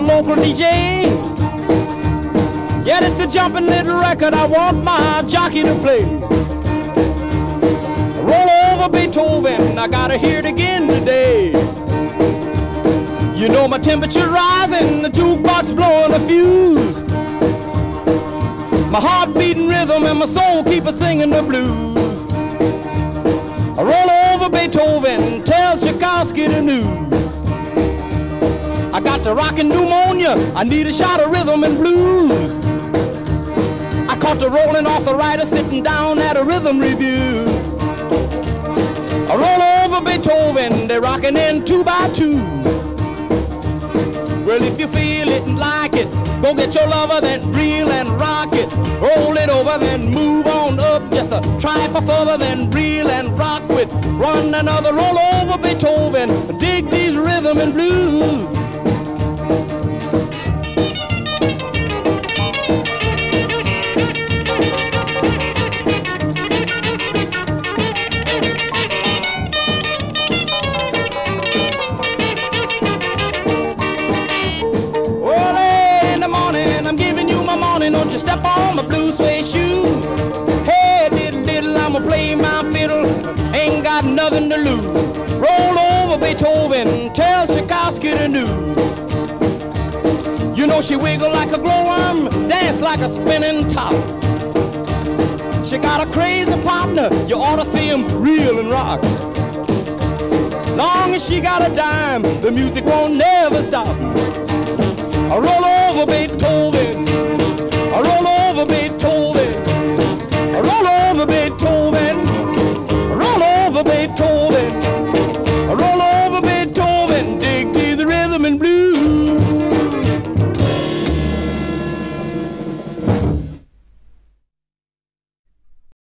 local DJ. Yeah, it's a jumping little record I want my jockey to play. Roll over Beethoven, I gotta hear it again today. You know my temperature rising, the jukebox blowing a fuse. My heart beating rhythm and my soul keep a singing the blues. I got the rockin' pneumonia, I need a shot of rhythm and blues. I caught the rolling arthritis sitting down at a rhythm review. I roll over Beethoven, they're rocking in two by two. Well, if you feel it and like it, go get your lover, then reel and rock it. Roll it over, then move on up. Just a try for further, then reel and rock with. Run another roll over Beethoven. Dig these rhythm and blues. Morning. Don't you step on my blue suede shoe. Hey, diddle diddle, I'ma play my fiddle. Ain't got nothing to lose. Roll over Beethoven, tell Tchaikovsky the news. You know she wiggle like a glowworm, dance like a spinning top. She got a crazy partner, you ought to see him reel and rock. Long as she got a dime, the music won't never stop. Beethoven. Roll over Beethoven. Roll over Beethoven.